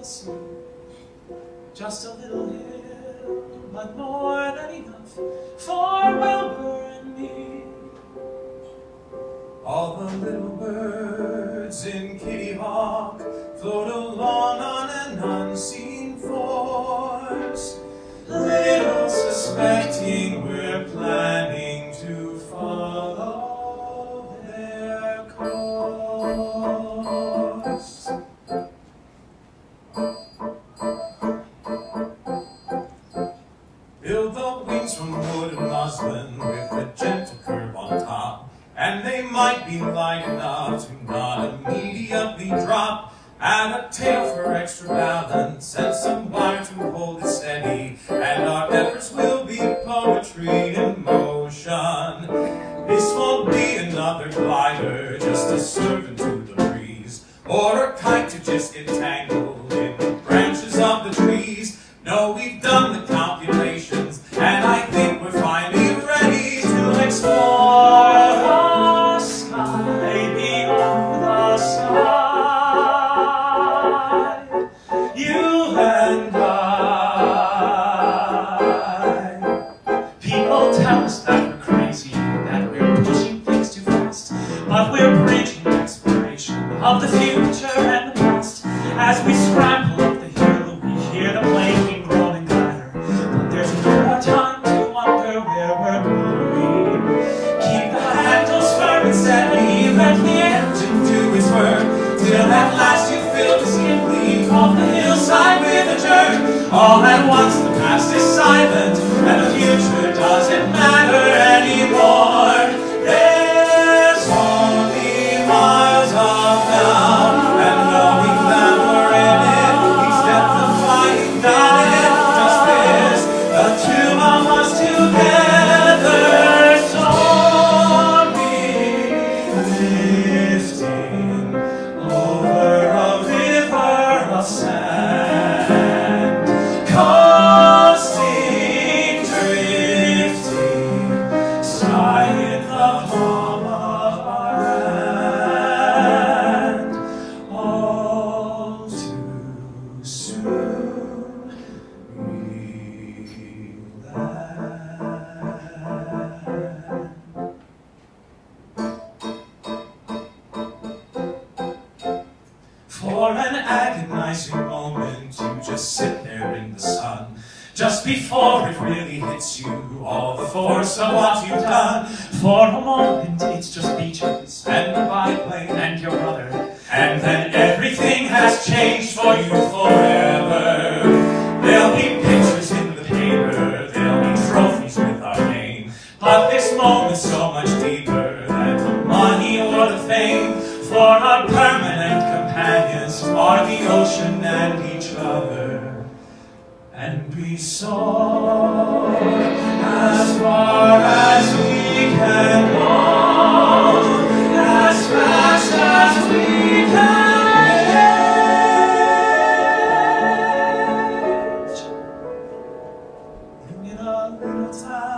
else just a little hill, but more than enough for Wilbur and me. All the little birds in Kitty Hawk float away. From wood and muslin with a gentle curve on top. And they might be light enough to not immediately drop. Add a tail for extra balance and some wire to hold it steady. And our efforts will be poetry in motion. This won't be another glider, just a servant to the breeze. Or a kite to just get but we're bridging exploration of the future and the past. As we scramble up the hill, we hear the plane rolling glider, but there's no more time to wonder where we're going. Keep the handles firm and steady, let the engine do its work till at last you feel the skin leave off the hillside with a jerk. All at once the past is silent and the future doesn't agonizing moment, you just sit there in the sun. Just before it really hits you, all the force of what you've done. For a moment, it's just beaches And the biplane, and your brother. and then everything has changed for you forever. There'll be pictures in the paper, there'll be trophies with our name. But this moment's so much deeper than the money or the fame. For our permanent companions are the ocean and each other. And be soar as far as we can go, as fast as we can a little little